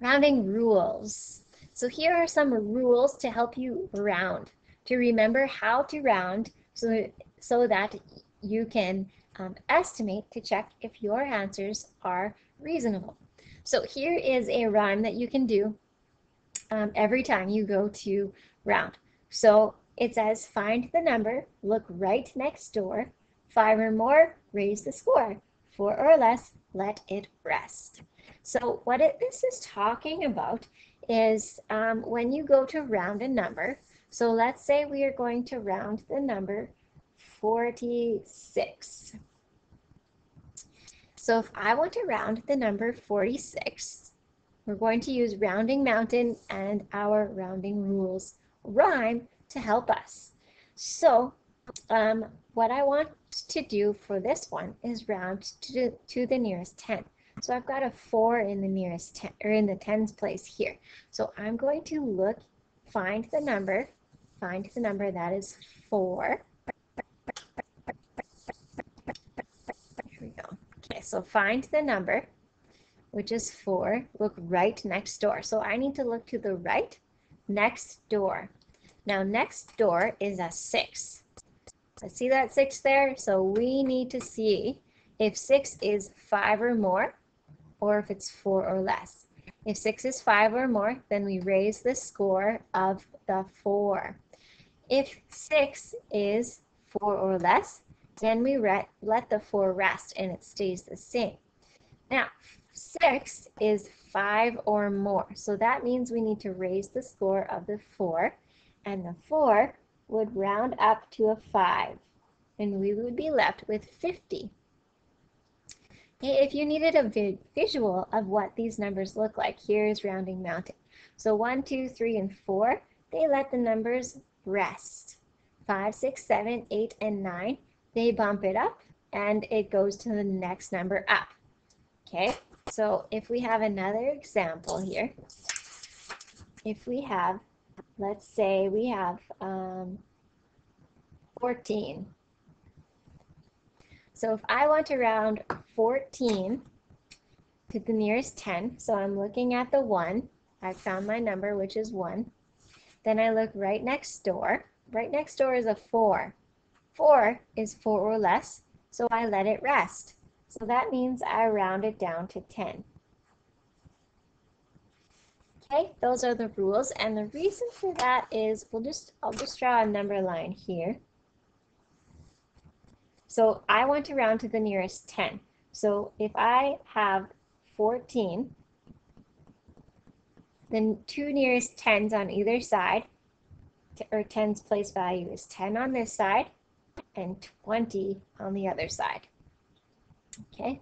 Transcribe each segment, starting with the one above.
Rounding rules. So here are some rules to help you round, to remember how to round so, so that you can um, estimate to check if your answers are reasonable. So here is a rhyme that you can do um, every time you go to round. So it says find the number, look right next door, five or more, raise the score, four or less, let it rest. So what it, this is talking about is um, when you go to round a number, so let's say we are going to round the number 46. So if I want to round the number 46, we're going to use Rounding Mountain and our rounding rules rhyme to help us. So um, what I want to do for this one is round to, to the nearest 10. So I've got a 4 in the nearest 10, or in the tens place here. So I'm going to look, find the number, find the number that is 4. Here we go. Okay, so find the number, which is 4. Look right next door. So I need to look to the right next door. Now next door is a 6. I see that 6 there? So we need to see if 6 is 5 or more, or if it's 4 or less. If 6 is 5 or more, then we raise the score of the 4. If 6 is 4 or less, then we let the 4 rest and it stays the same. Now, 6 is 5 or more. So that means we need to raise the score of the 4. And the 4 would round up to a 5. And we would be left with 50. If you needed a vi visual of what these numbers look like, here's Rounding Mountain. So 1, 2, 3, and 4, they let the numbers rest. 5, 6, 7, 8, and 9, they bump it up and it goes to the next number up. Okay, so if we have another example here, if we have, let's say we have um, 14. So if I want to round 14 to the nearest 10, so I'm looking at the 1, I found my number, which is 1. Then I look right next door. Right next door is a 4. 4 is 4 or less, so I let it rest. So that means I round it down to 10. Okay, those are the rules, and the reason for that is we'll just I'll just draw a number line here. So I want to round to the nearest 10. So if I have 14, then two nearest 10s on either side, or 10's place value is 10 on this side and 20 on the other side. Okay,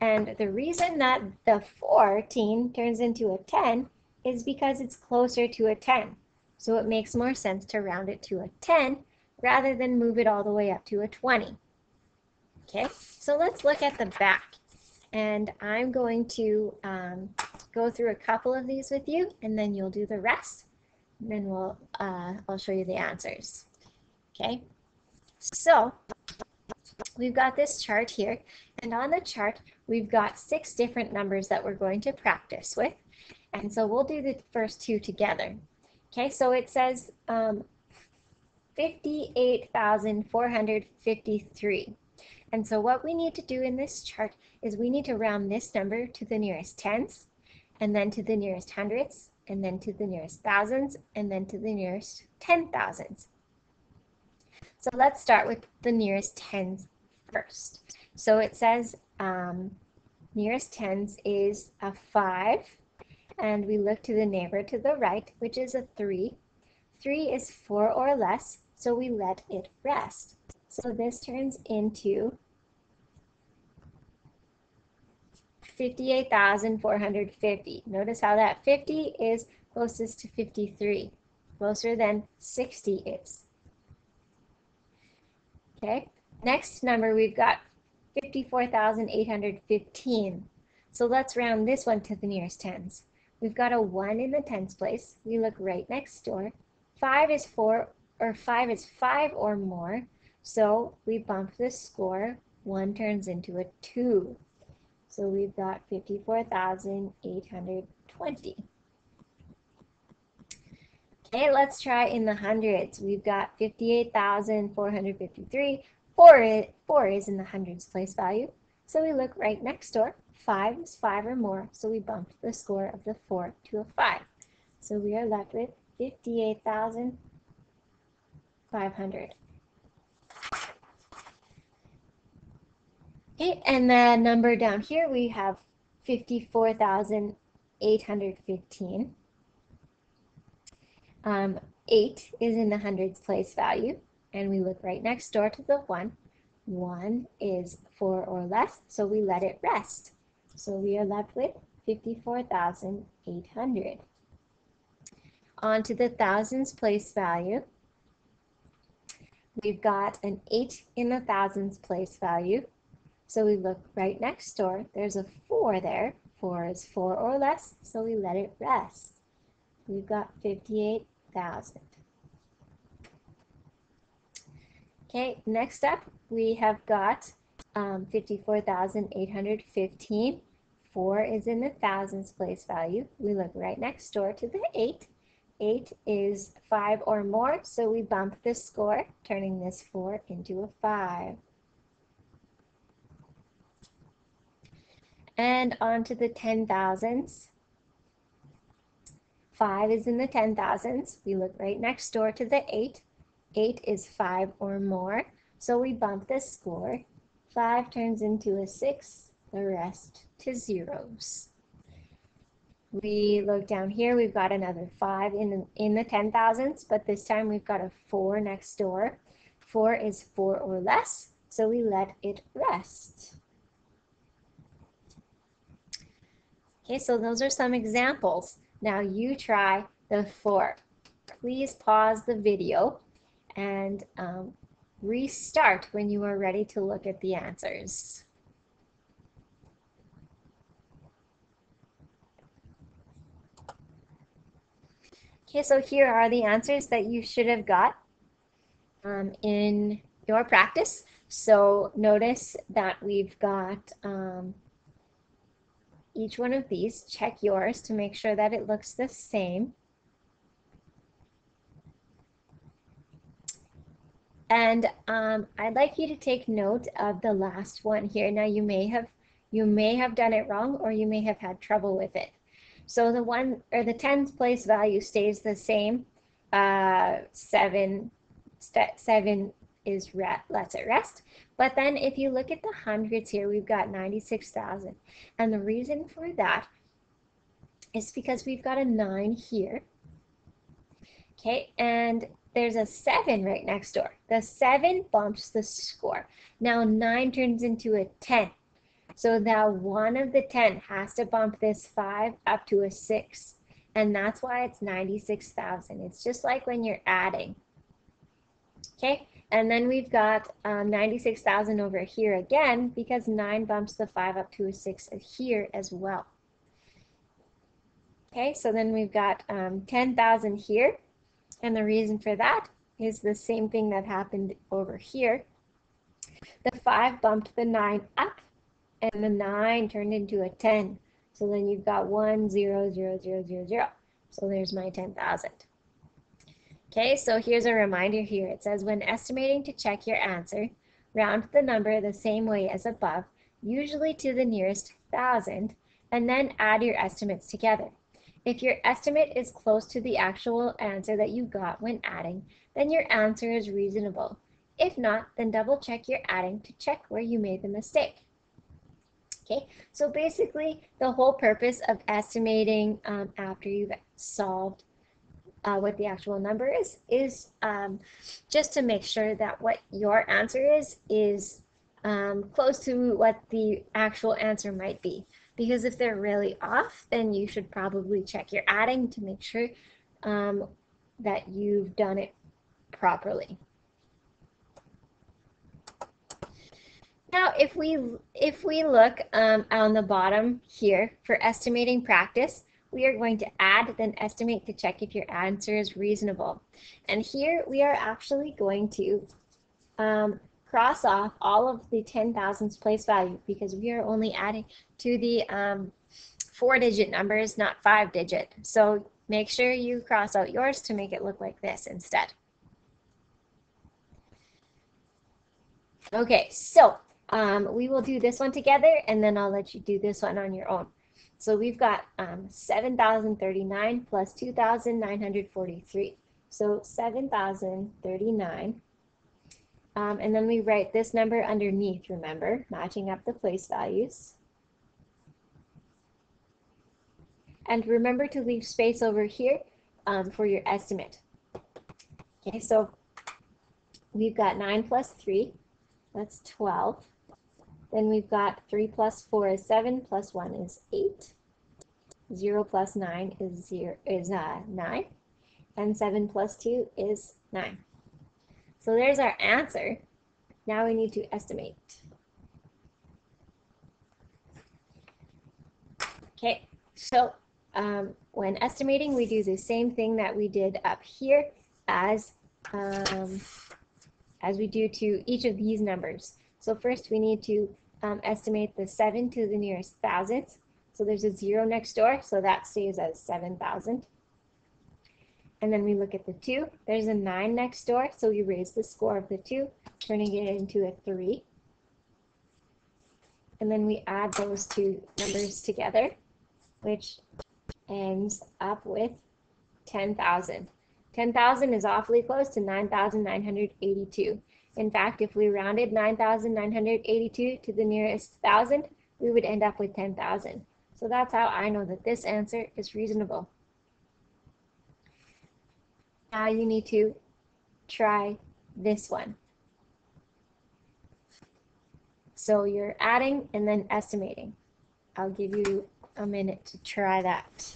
and the reason that the 14 turns into a 10 is because it's closer to a 10. So it makes more sense to round it to a 10 rather than move it all the way up to a 20. Okay, so let's look at the back. And I'm going to um, go through a couple of these with you, and then you'll do the rest. And then we'll, uh, I'll show you the answers. Okay, so we've got this chart here, and on the chart, we've got six different numbers that we're going to practice with. And so we'll do the first two together. Okay, so it says um, 58,453. And so what we need to do in this chart is we need to round this number to the nearest tens, and then to the nearest hundreds, and then to the nearest thousands, and then to the nearest ten thousands. So let's start with the nearest tens first. So it says um, nearest tens is a 5, and we look to the neighbor to the right, which is a 3. 3 is 4 or less, so we let it rest. So this turns into 58,450. Notice how that 50 is closest to 53, closer than 60 is. Okay, next number we've got 54,815. So let's round this one to the nearest tens. We've got a 1 in the tens place. We look right next door. 5 is 4, or 5 is 5 or more. So we bump the score. 1 turns into a 2. So we've got 54,820. Okay, let's try in the hundreds. We've got 58,453. 4 is, 4 is in the hundreds place value. So we look right next door. 5 is 5 or more, so we bumped the score of the 4 to a 5. So we are left with 58,500. Okay, and the number down here we have 54,815. Um, 8 is in the hundreds place value, and we look right next door to the 1. 1 is 4 or less, so we let it rest. So we are left with 54,800. On to the thousands place value. We've got an 8 in the thousands place value. So we look right next door. There's a 4 there. 4 is 4 or less, so we let it rest. We've got 58 thousand. Okay, next up we have got um, 54,815. 4 is in the thousands place value. We look right next door to the 8. 8 is 5 or more, so we bump the score, turning this 4 into a 5. And on to the 10,000s. 5 is in the 10,000s. We look right next door to the 8. 8 is 5 or more, so we bump the score. 5 turns into a 6, the rest to zeros. We look down here, we've got another 5 in the, in the 10,000s, but this time we've got a 4 next door. 4 is 4 or less, so we let it rest. Okay, so those are some examples. Now you try the four. Please pause the video and um, restart when you are ready to look at the answers. Okay, so here are the answers that you should have got um, in your practice. So notice that we've got um, each one of these, check yours to make sure that it looks the same. And um, I'd like you to take note of the last one here. Now you may have you may have done it wrong or you may have had trouble with it. So the one or the tens place value stays the same. Uh, seven, seven is re lets it rest. But then if you look at the hundreds here, we've got 96,000. And the reason for that is because we've got a 9 here. Okay, and there's a 7 right next door. The 7 bumps the score. Now 9 turns into a 10. So that one of the 10 has to bump this 5 up to a 6. And that's why it's 96,000. It's just like when you're adding. Okay, and then we've got um, 96,000 over here again because 9 bumps the 5 up to a 6 here as well. Okay, so then we've got um, 10,000 here. And the reason for that is the same thing that happened over here. The 5 bumped the 9 up and the 9 turned into a 10. So then you've got 1, 0, 0, 0, 0, 0. So there's my 10,000. Okay, so here's a reminder here. It says when estimating to check your answer, round the number the same way as above, usually to the nearest thousand, and then add your estimates together. If your estimate is close to the actual answer that you got when adding, then your answer is reasonable. If not, then double check your adding to check where you made the mistake. Okay, so basically the whole purpose of estimating um, after you've solved uh, what the actual number is, is um, just to make sure that what your answer is, is um, close to what the actual answer might be. Because if they're really off, then you should probably check your adding to make sure um, that you've done it properly. Now, if we if we look um, on the bottom here for estimating practice, we are going to add, then estimate to check if your answer is reasonable. And here we are actually going to um, cross off all of the 10,000s place value because we are only adding to the um, four digit numbers, not five digit. So make sure you cross out yours to make it look like this instead. Okay, so um, we will do this one together and then I'll let you do this one on your own. So we've got um, 7,039 plus 2,943. So 7,039. Um, and then we write this number underneath, remember, matching up the place values. And remember to leave space over here um, for your estimate. Okay, so we've got 9 plus 3, that's 12. Then we've got 3 plus 4 is 7, plus 1 is 8. 0 plus 9 is, zero, is uh, 9. And 7 plus 2 is 9. So there's our answer. Now we need to estimate. Okay, so um, when estimating, we do the same thing that we did up here as um, as we do to each of these numbers. So first we need to um, estimate the 7 to the nearest thousandth. So there's a 0 next door, so that stays as 7,000. And then we look at the 2. There's a 9 next door, so we raise the score of the 2, turning it into a 3. And then we add those two numbers together, which ends up with 10,000. 10,000 is awfully close to 9,982. In fact, if we rounded 9,982 to the nearest thousand, we would end up with 10,000. So that's how I know that this answer is reasonable. Now you need to try this one. So you're adding and then estimating. I'll give you a minute to try that.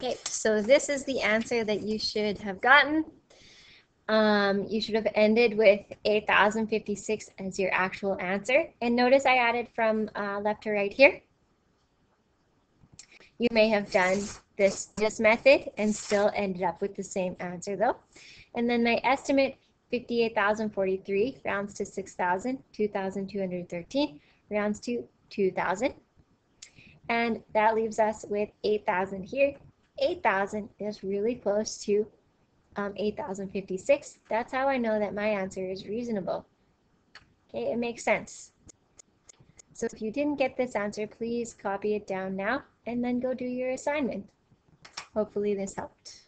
Okay, so this is the answer that you should have gotten. Um, you should have ended with 8,056 as your actual answer. And notice I added from uh, left to right here. You may have done this, this method and still ended up with the same answer though. And then my estimate, 58,043 rounds to 6,000, 2,213 rounds to 2,000. And that leaves us with 8,000 here 8,000 is really close to um, 8,056. That's how I know that my answer is reasonable. Okay, it makes sense. So if you didn't get this answer, please copy it down now and then go do your assignment. Hopefully this helped.